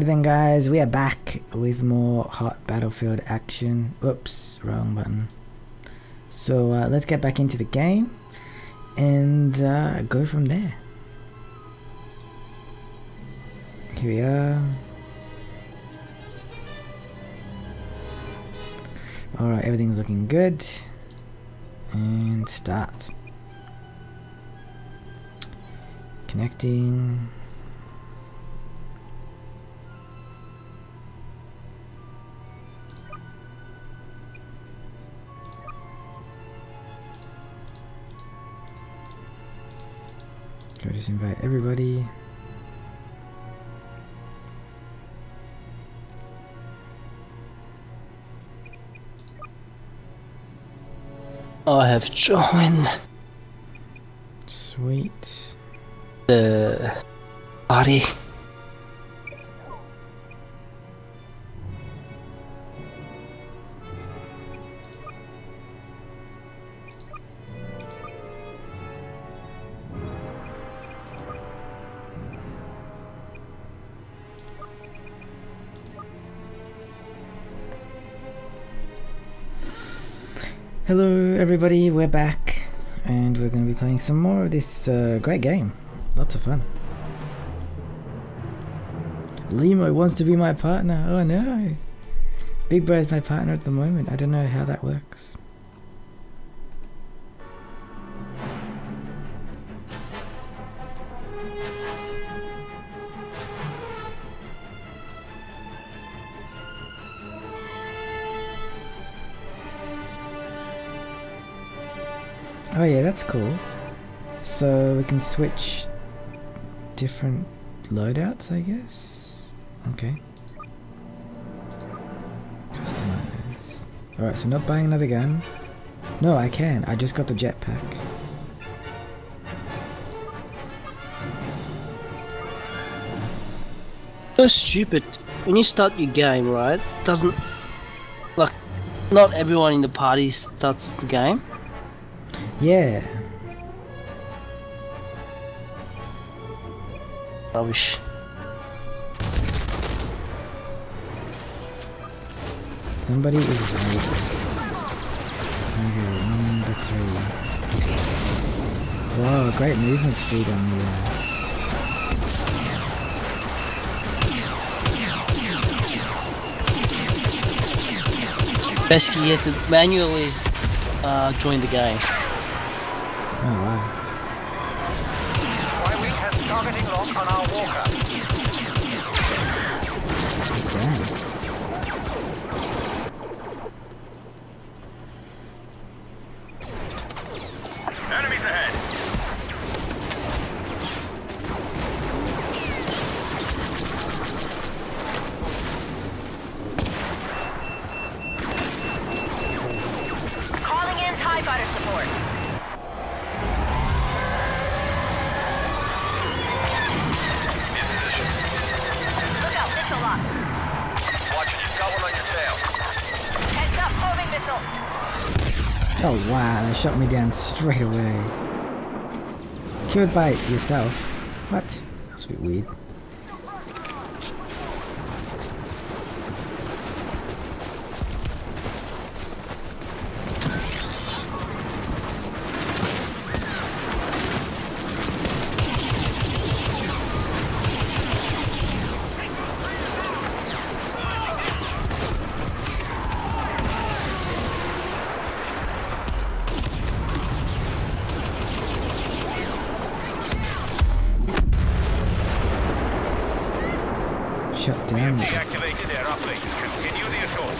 Alright then guys, we are back with more hot battlefield action. Oops, wrong button. So uh, let's get back into the game and uh, go from there. Here we are. Alright, everything's looking good. And start. Connecting. Just invite everybody. I have joined Sweet. the party. Everybody, we're back and we're going to be playing some more of this uh, great game. Lots of fun. Limo wants to be my partner. Oh no. Big is my partner at the moment. I don't know how that works. That's cool. So we can switch different loadouts, I guess. Okay. Customize. Alright, so not buying another gun. No, I can. I just got the jetpack. So stupid. When you start your game, right? Doesn't like not everyone in the party starts the game. Yeah. Rubbish. Somebody is right. Okay, number three. Wow, great movement speed on the uh, you have to manually uh, join the game. Oh wow. Y-wing has targeting lock on our walker. Straight away. Killed by yourself. What? That's a bit weird. Shut down. Deactivated air uplink. Continue the assault.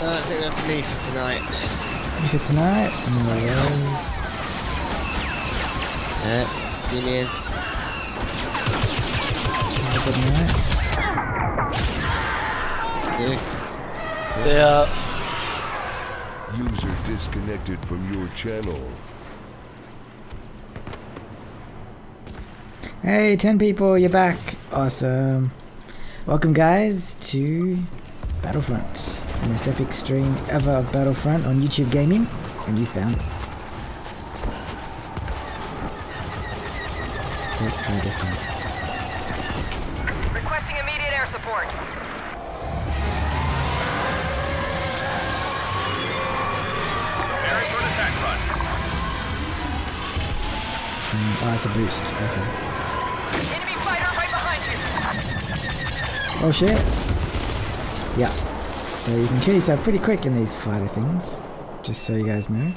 Uh, I think that's me for tonight. For tonight, no worries. Yeah, get in. Yeah. Yeah. User disconnected from your channel. Hey, 10 people, you're back. Awesome. Welcome, guys, to Battlefront, the most epic stream ever of Battlefront on YouTube Gaming, and you found it. Let's try this out. Mm, oh, that's a boost. Okay. Enemy fighter right behind you. Oh shit. Yeah. So you can kill yourself pretty quick in these fighter things. Just so you guys know.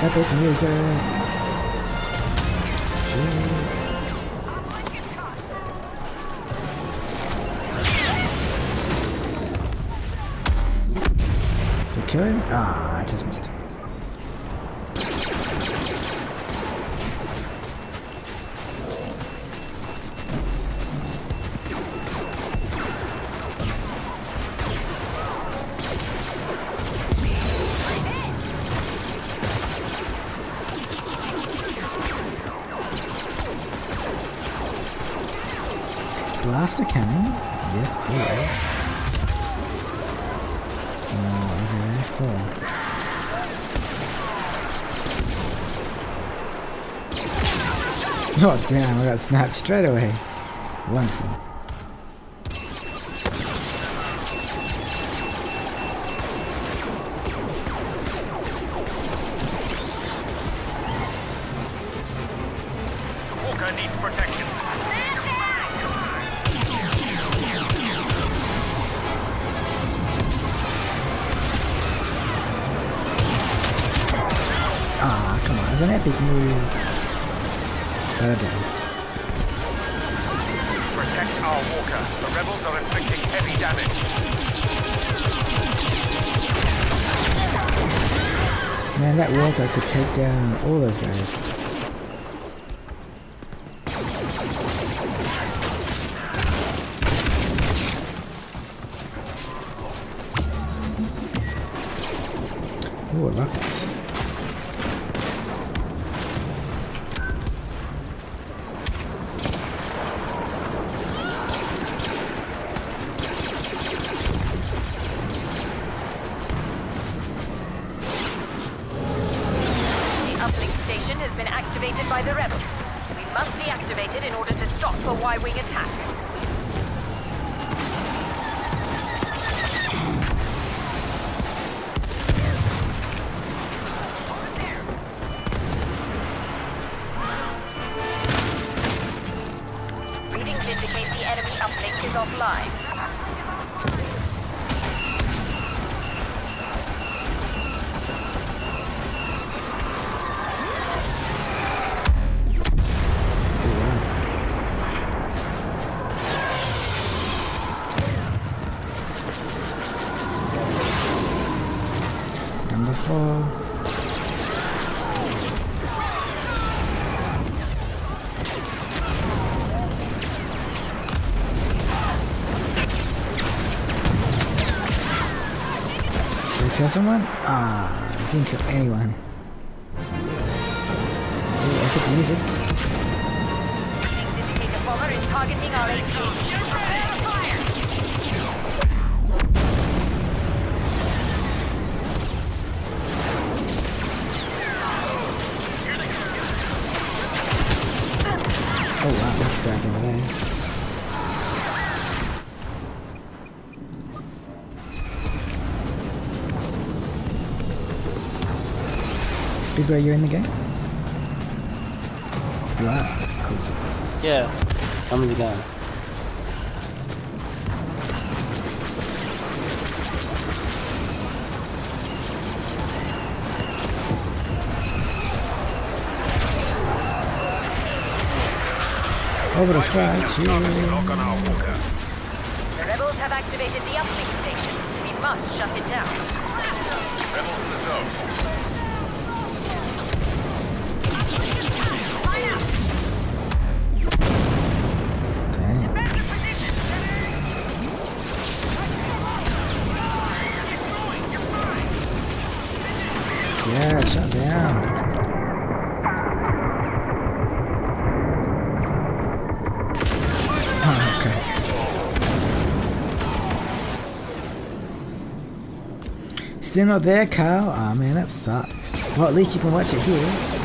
Epic music. You kill him? Ah, I just missed him. Oh damn, I got snapped straight away. Wonderful. All those guys. Ooh, rockets. kill someone? Ah, uh, didn't kill anyone. Ooh, epic music. Oh wow, that's grabbing over there. Big Ray, you're in the game? You are. Cool. Yeah, I'm in the game. Over the strike. Lock on our walker. The rebels have activated the uplink station. We must shut it down. Rebels in the zone. Still not there, Carl? Oh man, that sucks. Well, at least you can watch it here.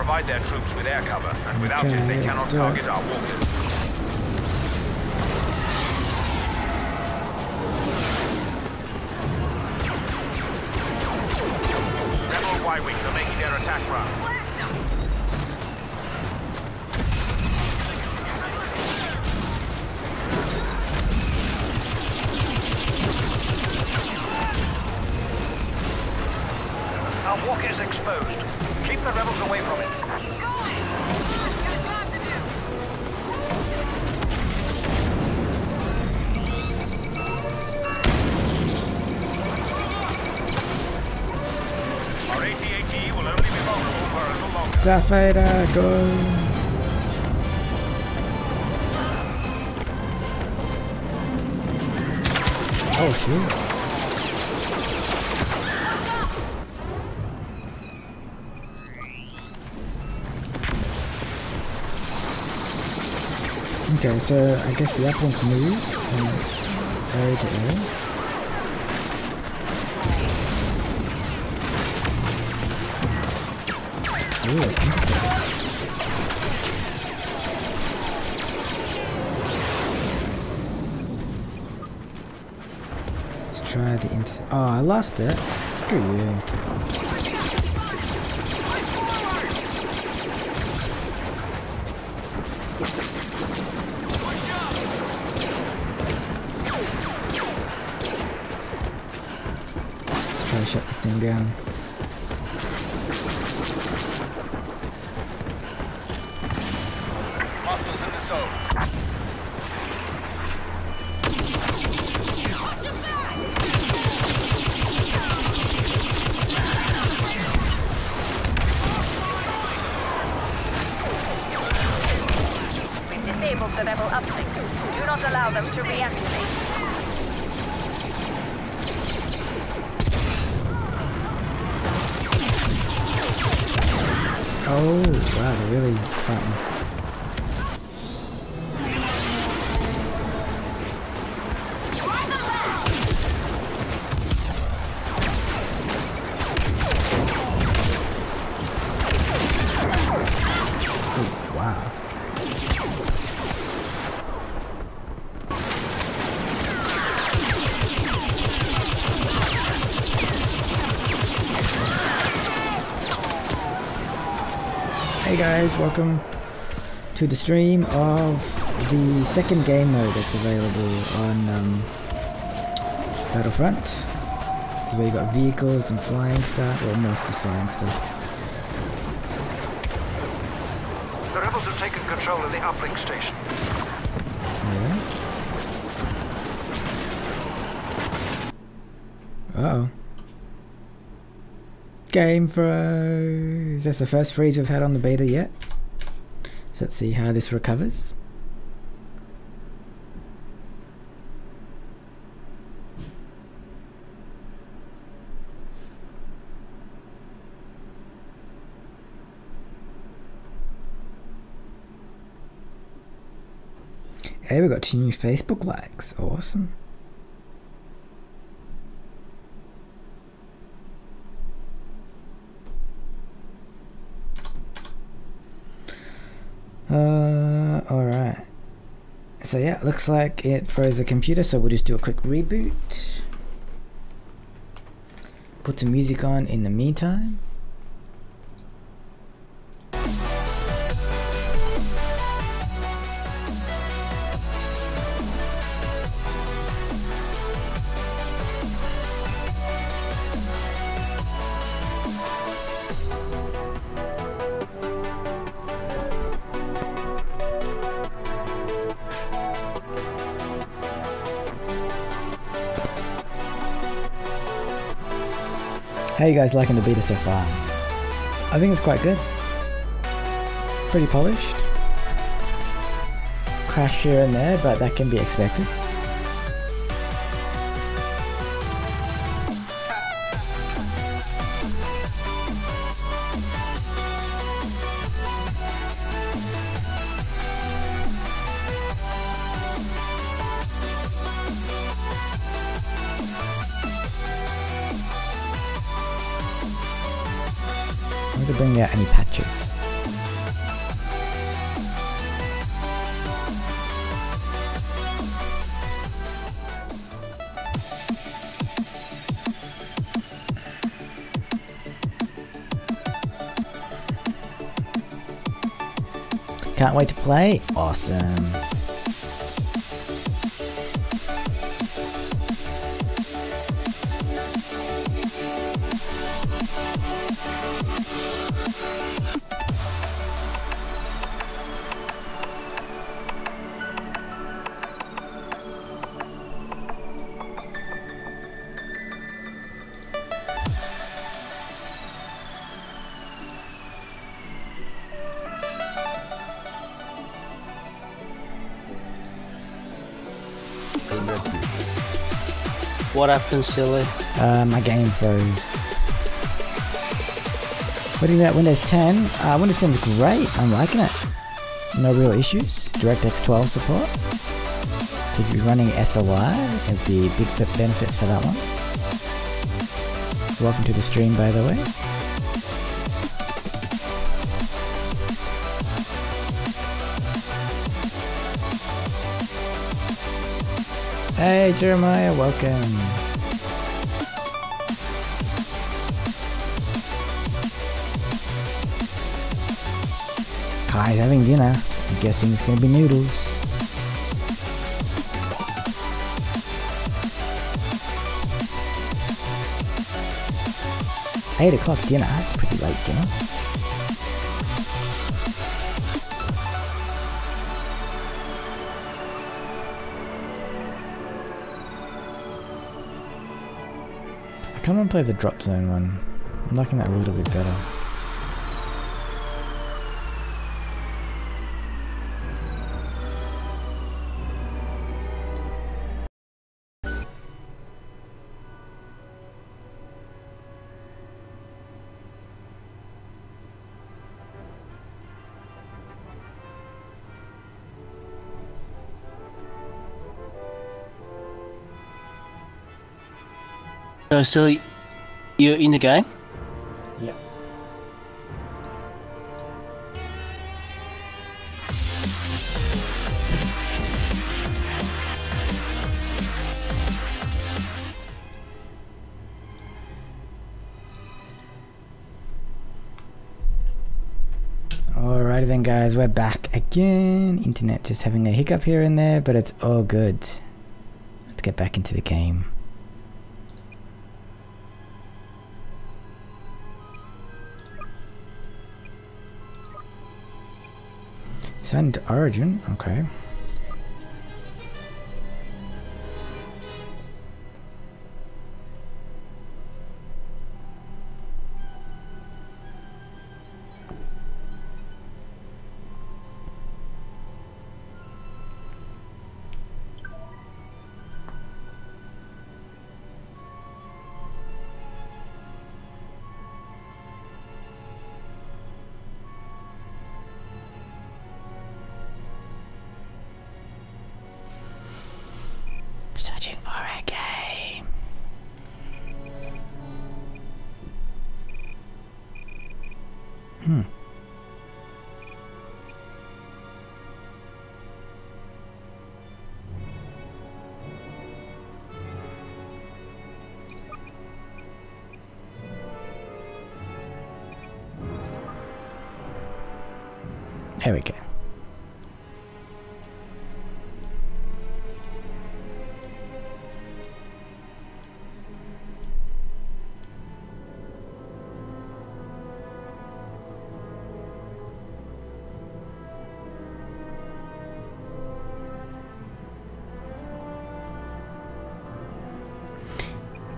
Provide their troops with air cover, and without it, they cannot target our walkers. A little longer. Darth Vader, go! Oh. Okay, so I guess the uplink's move from area to area. Let's try the inter- Oh, I lost it. Screw you. Let's try to shut this thing down. Welcome to the stream of the second game mode that's available on um, Battlefront. Is where you got vehicles and flying stuff, or mostly flying stuff. The rebels have taken control of the uplink station. Yeah. Uh oh. Game froze. That's the first freeze we've had on the beta yet. So let's see how this recovers. Hey, we got two new Facebook likes. Awesome. Uh, alright. So yeah, looks like it froze the computer, so we'll just do a quick reboot. Put some music on in the meantime. How you guys liking the beta so far? I think it's quite good. Pretty polished. Crash here and there, but that can be expected. Can't wait to play. Awesome. What happened, silly? Uh, my game froze. What do you know? Windows 10? Uh, Windows 10 is great. I'm liking it. No real issues. DirectX 12 support. So if you're running SLI, there'd be big benefits for that one. Welcome to the stream, by the way. Hey, Jeremiah, welcome. Kai's having dinner. I'm guessing it's gonna be noodles. Eight o'clock dinner. That's pretty late dinner. Want to play the drop zone one. I'm liking that a little bit better. So, silly, you're in the game? Yep. Alrighty then guys, we're back again. Internet just having a hiccup here and there, but it's all good. Let's get back into the game. Send Origin. Okay.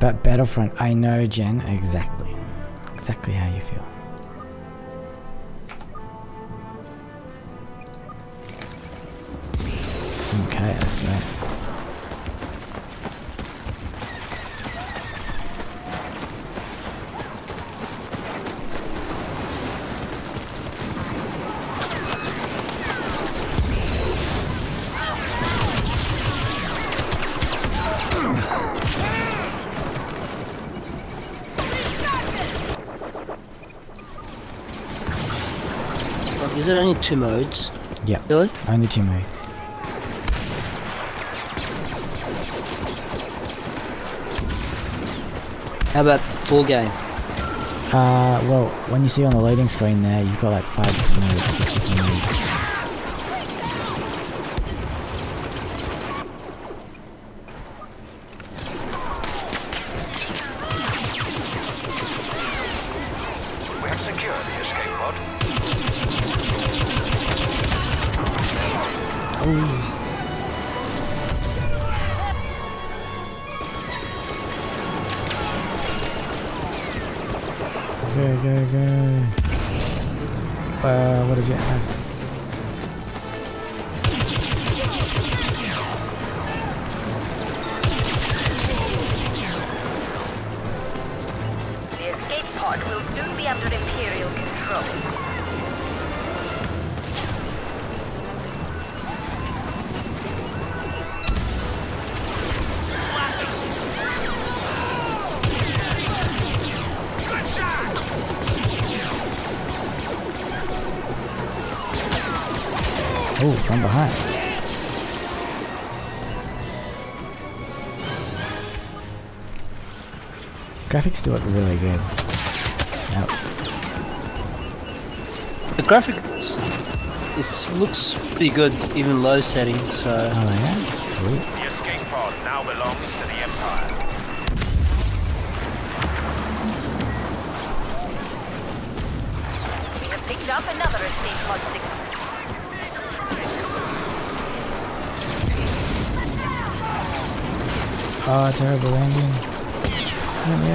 But Battlefront, I know, Jen, exactly. Exactly how you feel. Okay, that's great. Like, is there only two modes? Yeah, Really? only two modes. How about full game? Uh, well, when you see on the loading screen there, you've got like five different soon be under Imperial control. Oh, from behind. Graphics still look really good. The graphics it looks pretty good, even low setting, So Oh yeah, sweet. The escape pod now belongs to the Empire. We have picked up another escape pod signal. Oh, terrible landing. Oh, Let me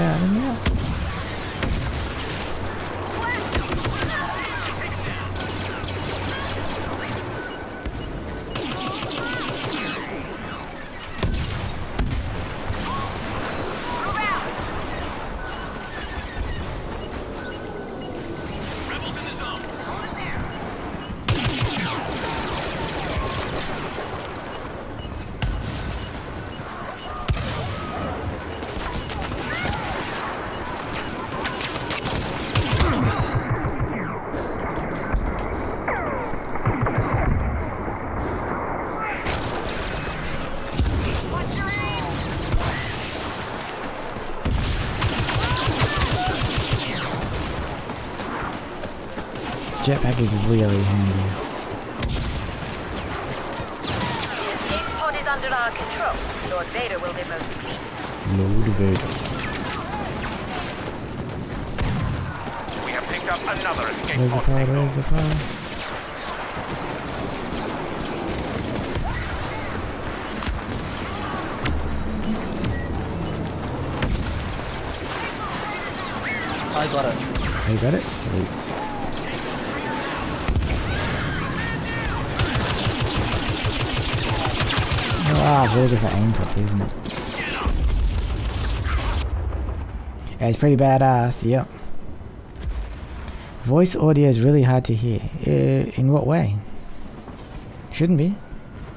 jetpack is really handy. Escape pod is under our control. Lord Vader will be most pleased. Lord Vader. We have picked up another escape Where's pod the. Where's the pod? I got it. I got it? Sweet. Wow, it's really different aim properly, isn't it? Yeah, it's pretty badass, yep. Voice audio is really hard to hear. Uh, in what way? Shouldn't be.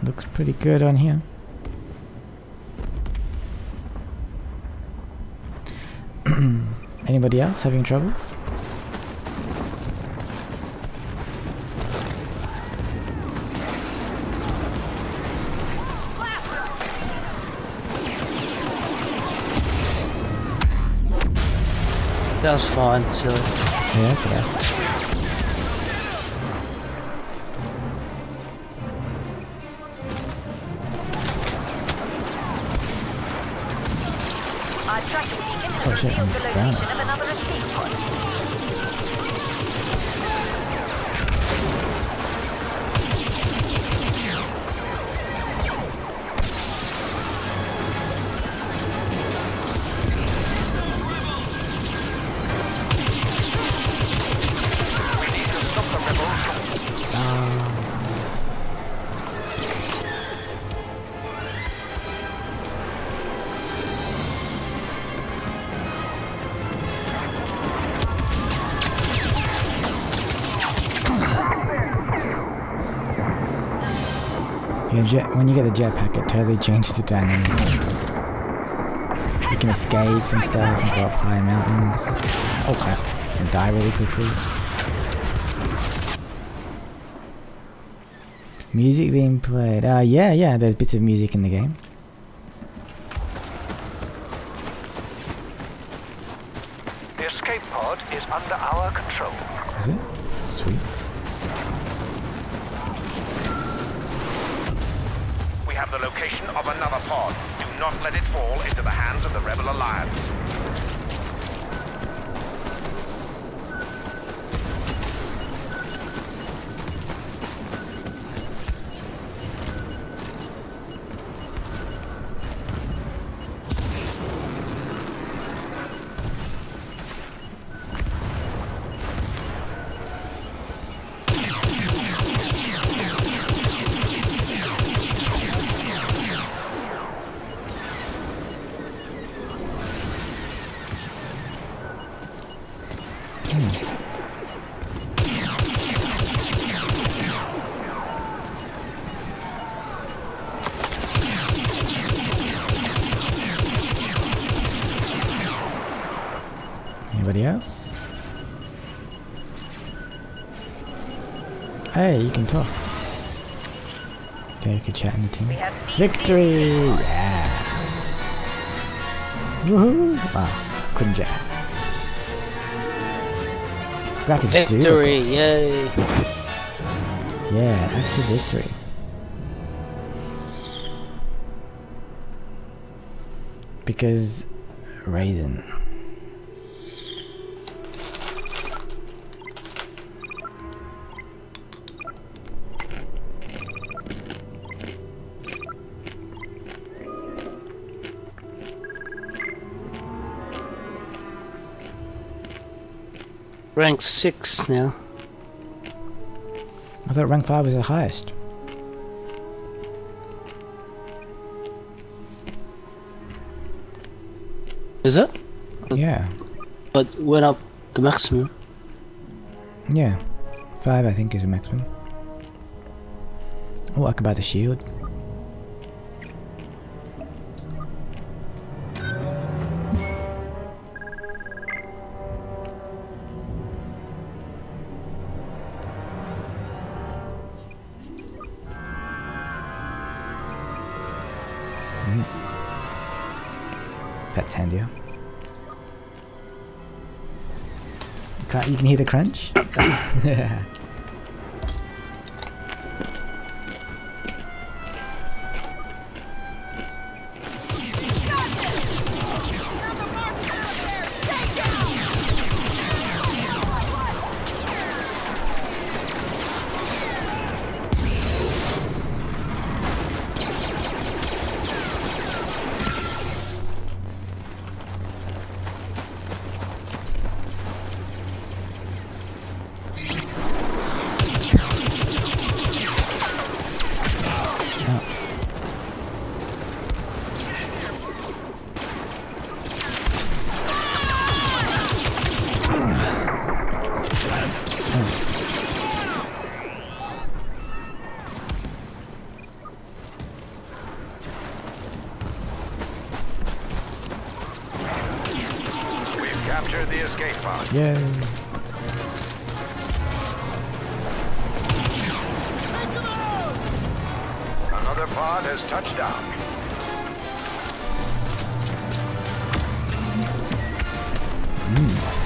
Looks pretty good on here. Anybody else having troubles? That was fine, silly. Yeah, that's okay. Our tracking beacon Oh, shit, I'm the down. When you get the jetpack, it totally changes the dynamic. You can escape and stuff and go up high mountains. Oh crap. And die really quickly. Music being played. Uh, yeah, yeah, there's bits of music in the game. Hey, you can talk. Okay, you can chat in the team. We have seized Victory! the escape pod. Yeah! Woohoo! Wow, couldn't chat. Graphics Victory, awesome. yay. Yeah, actual victory. Because raisin. Rank 6 now. I thought rank five was the highest. Is it? Yeah, But went up the maximum. yeah. Five, I think, is the maximum. Oh, I can buy the shield. Can you hear the crunch? pod. pod has touched down. Hmm.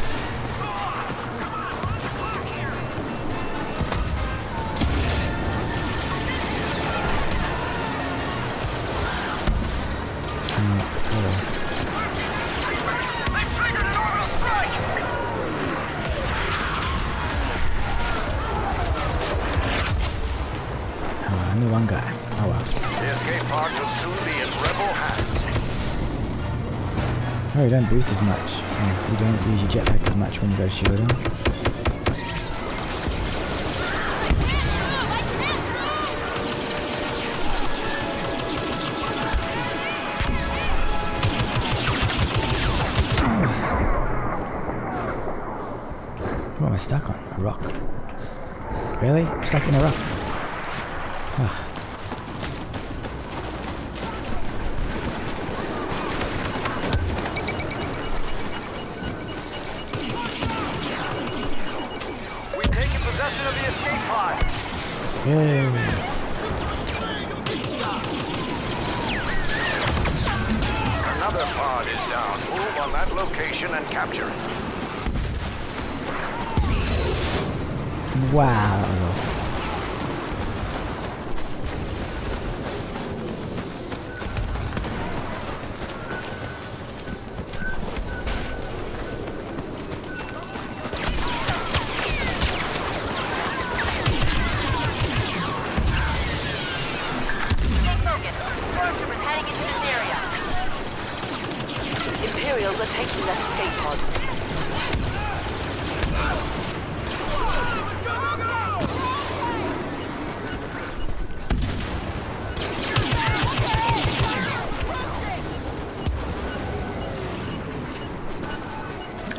Only one guy. Will soon be in rebel hands. Oh, you don't boost as much. You don't use your jetpack as much when you go shielding. What am I stuck on? A rock. Really? I'm stuck in a rock.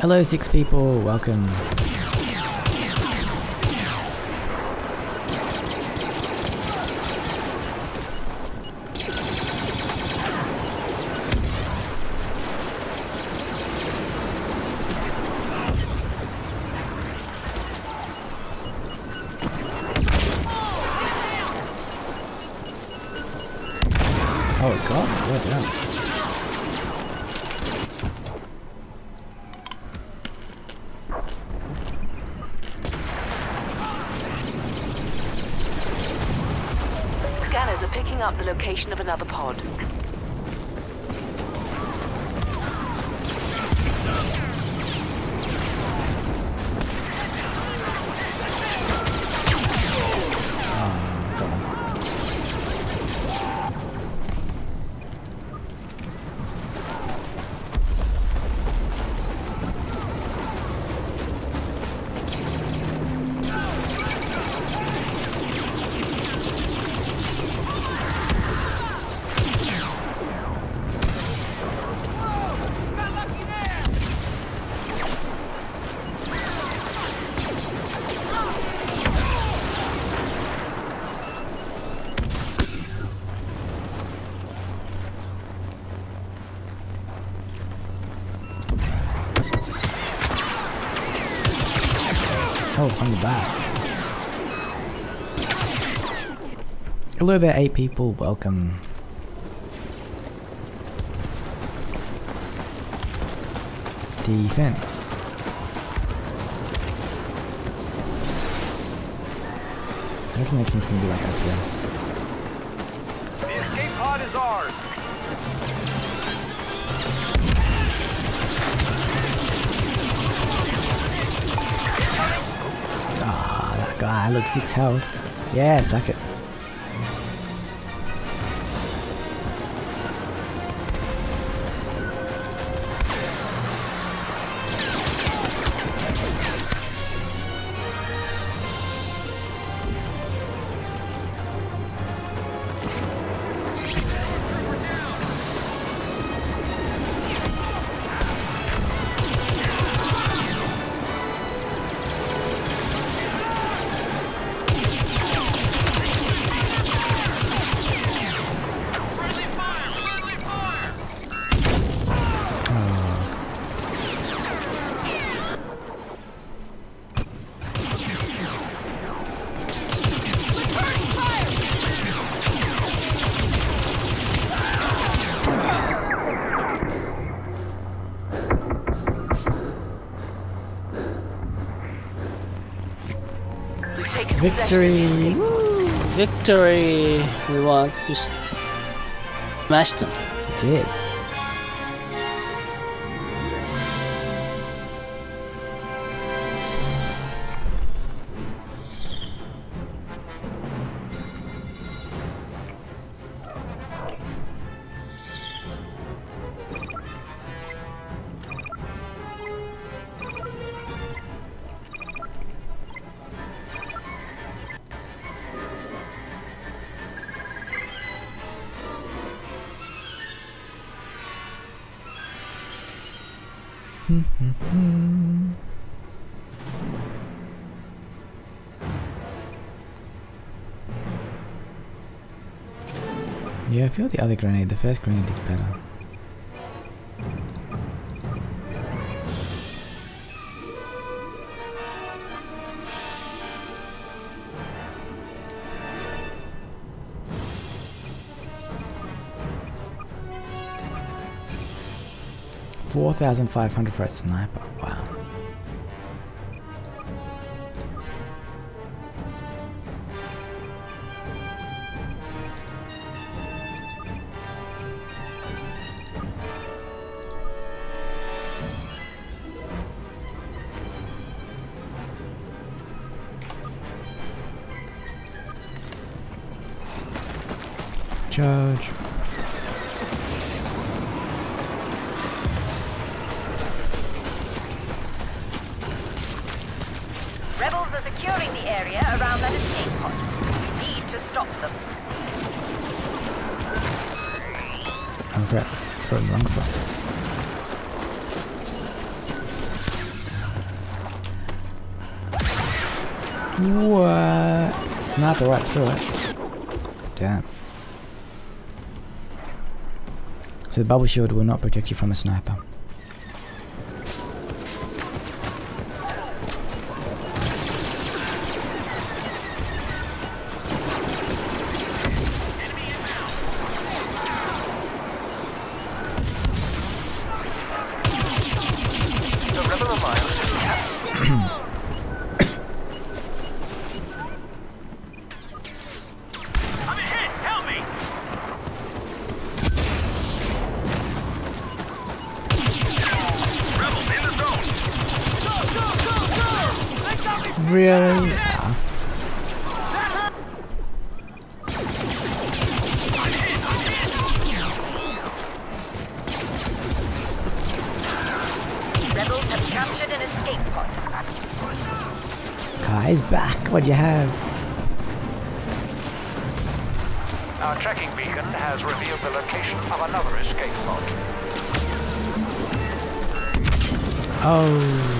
Hello, six people. Welcome. Hello there, eight people. Welcome. Defense. I reckon next one's gonna be like up here. The escape pod is ours. Ah, that guy. Look, six health. Yeah, suck it. Victory! Victory! We want just smashed them. Did. Feel the other grenade. The first grenade is better. Four thousand five hundred for a sniper. Charge. Rebels are securing the area around that escape pod. We need to stop them. Oh crap. Throw the wrong spot. What? Sniper right through it. Damn. So the bubble shield will not protect you from a sniper. Kai's back. what do you have? Our tracking beacon has revealed the location of another escape pod. Oh.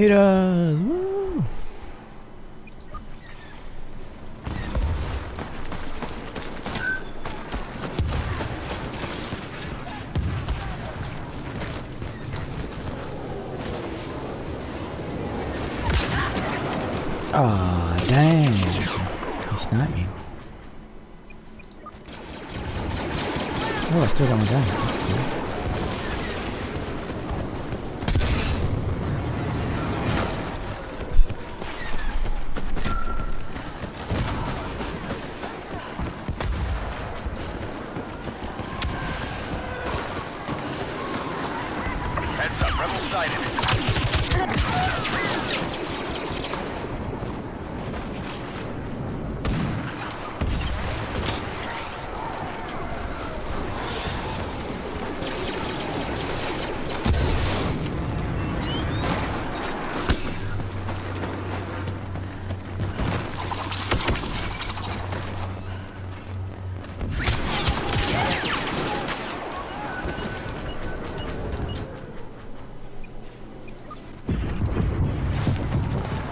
Haters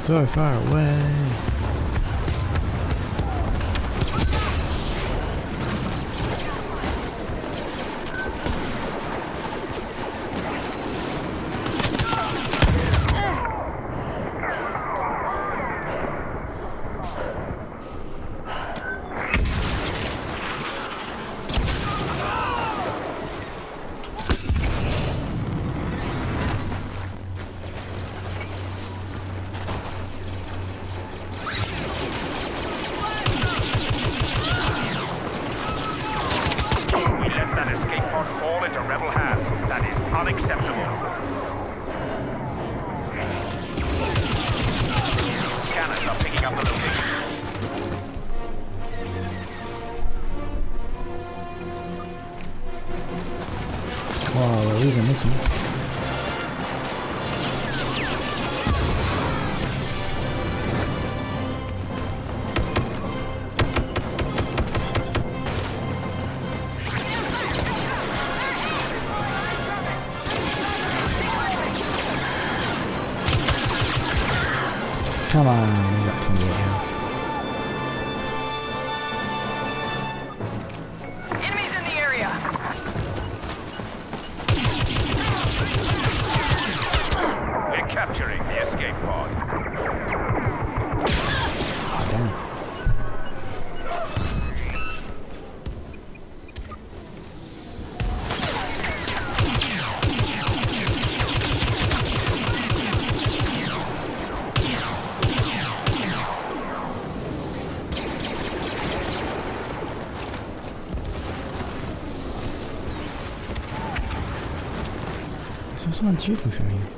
so far away. up me your. Typen für mich.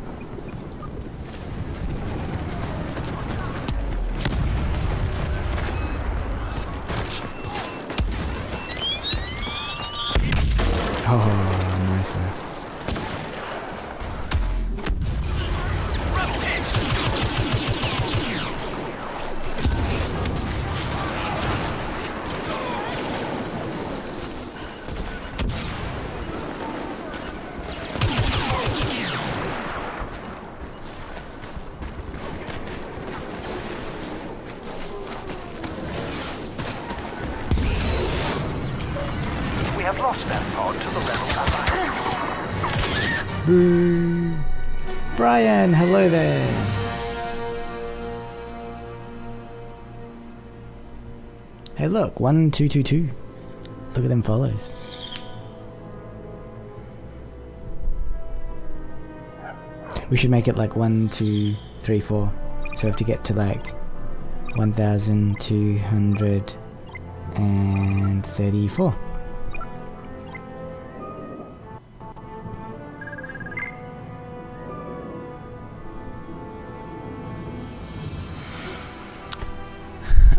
1222. Look at them follows. We should make it like one, two, three, four. So we have to get to like 1234.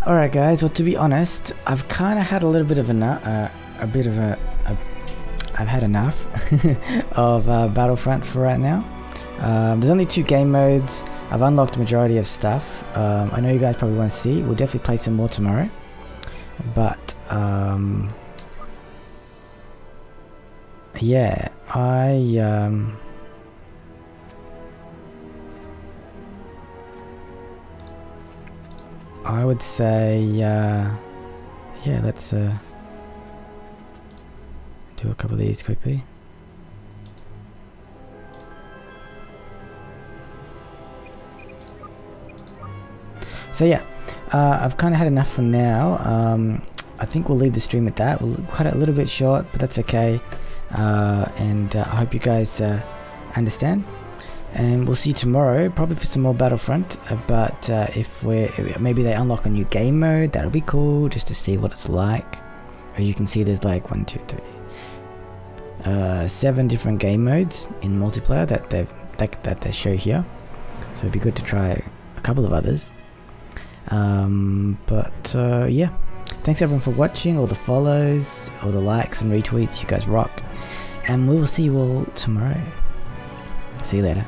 Alright guys, well to be honest, I've kind of had a little bit of a, uh, a bit of a, a I've had enough of uh, Battlefront for right now. Um, there's only two game modes. I've unlocked the majority of stuff. Um, I know you guys probably want to see. We'll definitely play some more tomorrow. But um, yeah, I um, I would say uh, yeah. Let's uh, do a couple of these quickly. So yeah, uh, I've kind of had enough for now. Um, I think we'll leave the stream at that. We'll cut it a little bit short, but that's okay. Uh, and uh, I hope you guys uh, understand. And we'll see tomorrow, probably for some more Battlefront. Uh, but uh, if we're maybe they unlock a new game mode, that'll be cool, just to see what it's like. As you can see, there's like one, two, three, uh, seven different game modes in multiplayer that they've that, that they show here. So it'd be good to try a couple of others. Um, but uh, yeah, thanks everyone for watching, all the follows, all the likes and retweets. You guys rock, and we will see you all tomorrow. See you later.